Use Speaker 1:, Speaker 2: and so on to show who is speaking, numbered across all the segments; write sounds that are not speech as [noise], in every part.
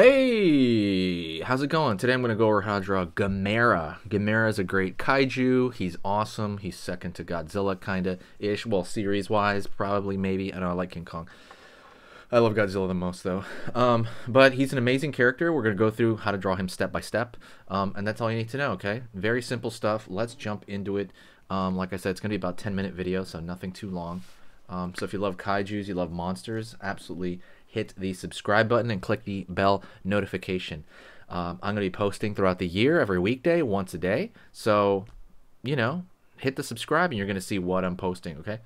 Speaker 1: Hey, how's it going? Today I'm going to go over how to draw Gamera. Gamera is a great kaiju. He's awesome. He's second to Godzilla, kind of ish. Well, series wise, probably, maybe. I know I like King Kong. I love Godzilla the most, though. Um, but he's an amazing character. We're going to go through how to draw him step by step. Um, and that's all you need to know, okay? Very simple stuff. Let's jump into it. Um, like I said, it's going to be about 10 minute video, so nothing too long. Um, so if you love kaijus, you love monsters, absolutely hit the subscribe button and click the bell notification. Um, I'm going to be posting throughout the year, every weekday, once a day. So, you know, hit the subscribe and you're going to see what I'm posting, okay?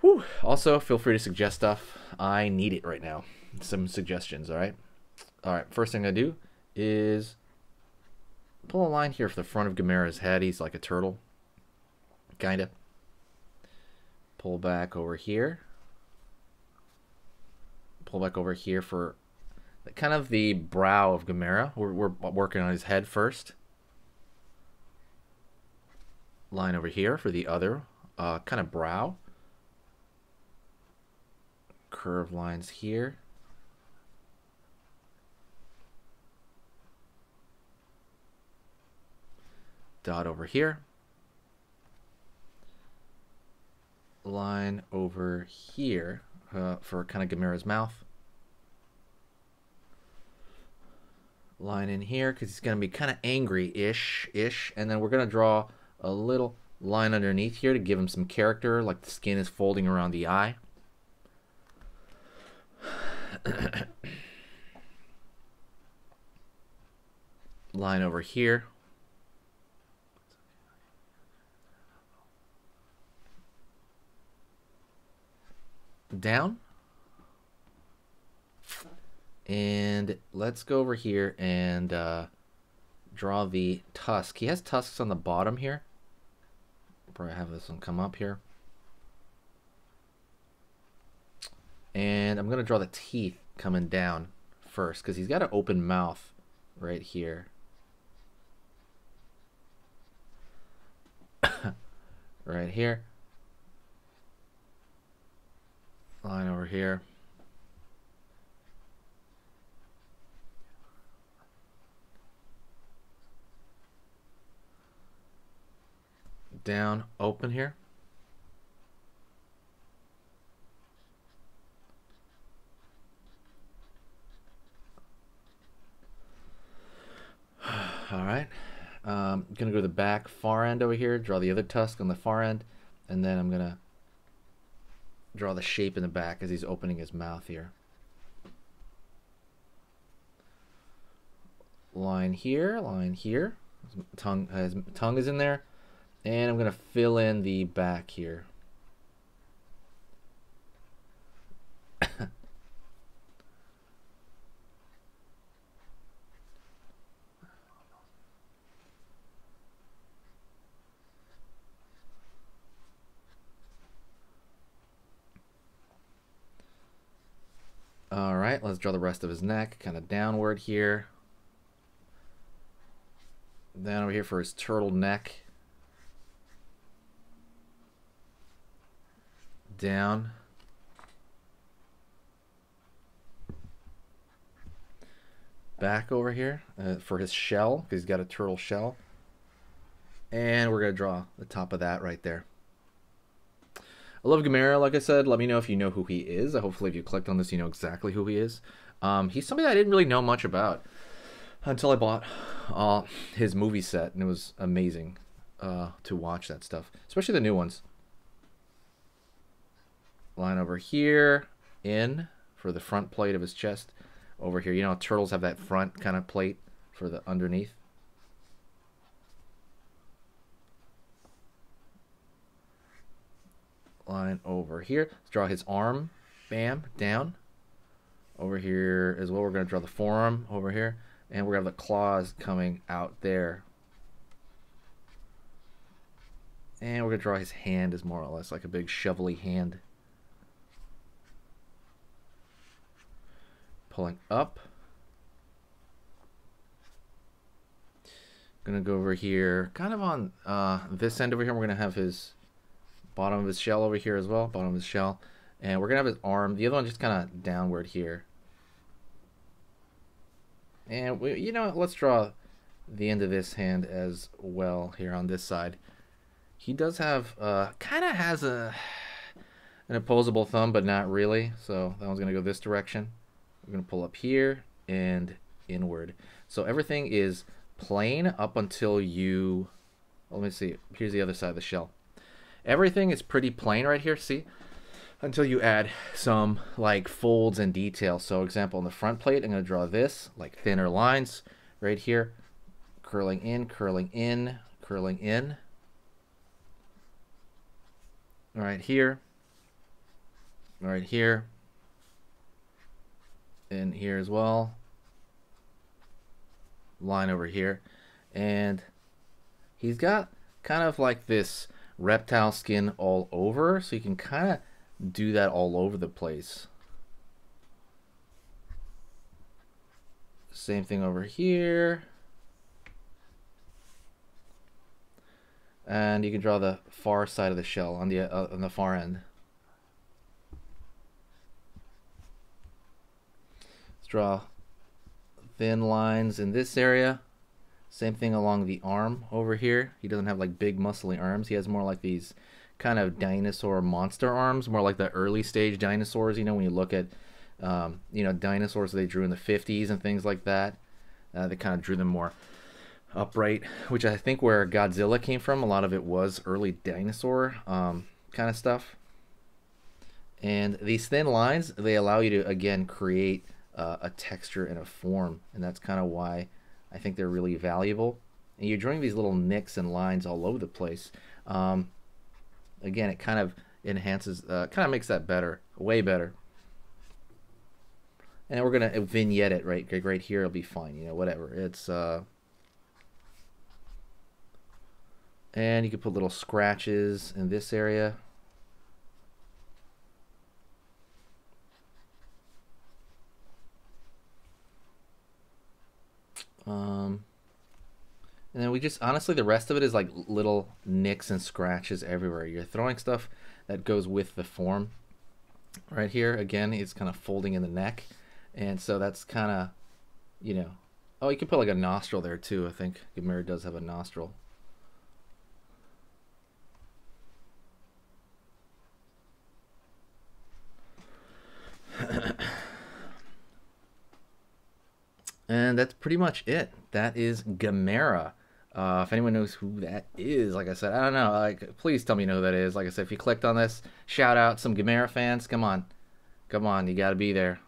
Speaker 1: Whew. Also, feel free to suggest stuff. I need it right now. Some suggestions, all right? All right, first thing I do is pull a line here for the front of Gamera's head. He's like a turtle, kind of. Pull back over here pull back over here for kind of the brow of Gamera. We're, we're working on his head first. Line over here for the other uh, kind of brow. Curve lines here. Dot over here. Line over here uh, for kind of Gamera's mouth. line in here because he's going to be kind of angry-ish, ish, and then we're going to draw a little line underneath here to give him some character, like the skin is folding around the eye. [clears throat] line over here. Down. And let's go over here and uh, draw the tusk. He has tusks on the bottom here. Probably have this one come up here. And I'm going to draw the teeth coming down first because he's got an open mouth right here. [coughs] right here. Line over here. down open here. [sighs] All right. Um, I'm going to go to the back far end over here, draw the other tusk on the far end, and then I'm going to draw the shape in the back as he's opening his mouth here. Line here, line here. His tongue, his tongue is in there. And I'm going to fill in the back here. All right, let's draw the rest of his neck, kind of downward here. Then over here for his turtle neck. down. Back over here uh, for his shell, because he's got a turtle shell. And we're going to draw the top of that right there. I love Gamera, like I said. Let me know if you know who he is. Hopefully, if you clicked on this, you know exactly who he is. Um, he's somebody I didn't really know much about until I bought uh, his movie set, and it was amazing uh, to watch that stuff, especially the new ones line over here in for the front plate of his chest over here you know turtles have that front kind of plate for the underneath line over here. Let's draw his arm bam down. Over here as well we're going to draw the forearm over here. And we're going to have the claws coming out there. And we're going to draw his hand as more or less like a big shovely hand. Pulling up. Gonna go over here, kind of on uh, this end over here. We're gonna have his bottom of his shell over here as well, bottom of his shell, and we're gonna have his arm. The other one just kind of downward here. And we, you know, let's draw the end of this hand as well here on this side. He does have, uh, kind of has a an opposable thumb, but not really. So that one's going to go this direction. We're going to pull up here and inward. So everything is plain up until you, let me see, here's the other side of the shell. Everything is pretty plain right here, see? Until you add some like folds and details. So example, on the front plate, I'm going to draw this, like thinner lines right here, curling in, curling in, curling in. Right here, right here, and here as well line over here. And he's got kind of like this reptile skin all over. So you can kind of do that all over the place. Same thing over here. And you can draw the far side of the shell on the uh, on the far end. Let's draw thin lines in this area. Same thing along the arm over here. He doesn't have like big muscly arms. He has more like these kind of dinosaur monster arms, more like the early stage dinosaurs. You know, when you look at, um, you know, dinosaurs they drew in the 50s and things like that. Uh, they kind of drew them more upright, which I think where Godzilla came from. A lot of it was early dinosaur um, kind of stuff. And these thin lines, they allow you to, again, create uh, a texture and a form, and that's kind of why I think they're really valuable. And you're drawing these little nicks and lines all over the place. Um, again, it kind of enhances, uh, kind of makes that better, way better. And we're gonna vignette it right, right here. It'll be fine, you know, whatever. It's uh, and you can put little scratches in this area. Um, and then we just, honestly, the rest of it is like little nicks and scratches everywhere. You're throwing stuff that goes with the form. Right here, again, it's kind of folding in the neck. And so that's kind of, you know, oh, you can put like a nostril there too. I think Gamera does have a nostril. [coughs] And that's pretty much it. That is Gamera. Uh, if anyone knows who that is, like I said, I don't know. Like, please tell me who that is. Like I said, if you clicked on this, shout out some Gamera fans. Come on, come on, you got to be there.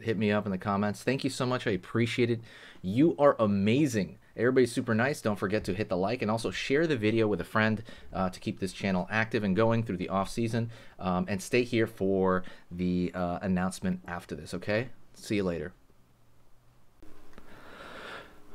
Speaker 1: Hit me up in the comments. Thank you so much. I appreciate it. You are amazing. Everybody's super nice. Don't forget to hit the like and also share the video with a friend uh, to keep this channel active and going through the off season. Um, and stay here for the uh, announcement after this. Okay. See you later.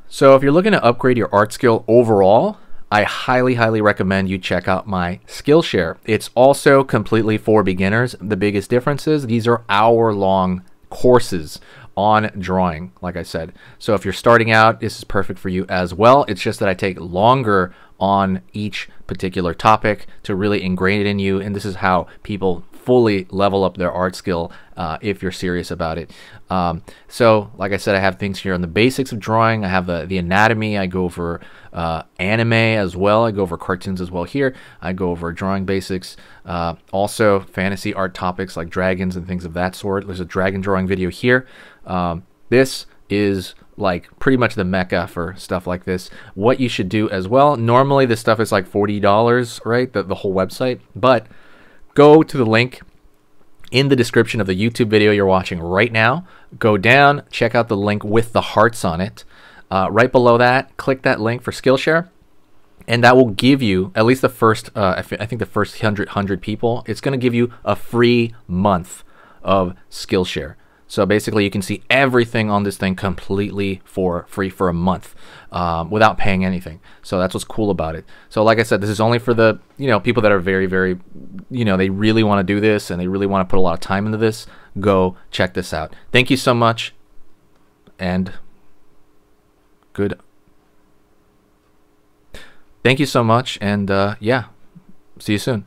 Speaker 1: So if you're looking to upgrade your art skill overall, I highly, highly recommend you check out my Skillshare. It's also completely for beginners. The biggest difference is these are hour long courses on drawing, like I said. So if you're starting out, this is perfect for you as well. It's just that I take longer on each particular topic to really ingrain it in you. And this is how people fully level up their art skill uh, if you're serious about it. Um, so, like I said, I have things here on the basics of drawing. I have the, anatomy. I go over uh, anime as well. I go over cartoons as well here. I go over drawing basics. Uh, also, fantasy art topics like dragons and things of that sort. There's a dragon drawing video here. Um, this is like pretty much the mecca for stuff like this. What you should do as well. Normally, this stuff is like $40, right? The, the whole website. But go to the link in the description of the YouTube video you're watching right now. Go down, check out the link with the hearts on it. Uh, right below that, click that link for Skillshare, and that will give you at least the first, uh, I think the first 100, 100 people, it's going to give you a free month of Skillshare. So basically, you can see everything on this thing completely for free for a month um, without paying anything. So that's what's cool about it. So like I said, this is only for the you know people that are very very you know they really want to do this and they really want to put a lot of time into this. Go check this out. Thank you so much, and good. Thank you so much, and uh, yeah, see you soon.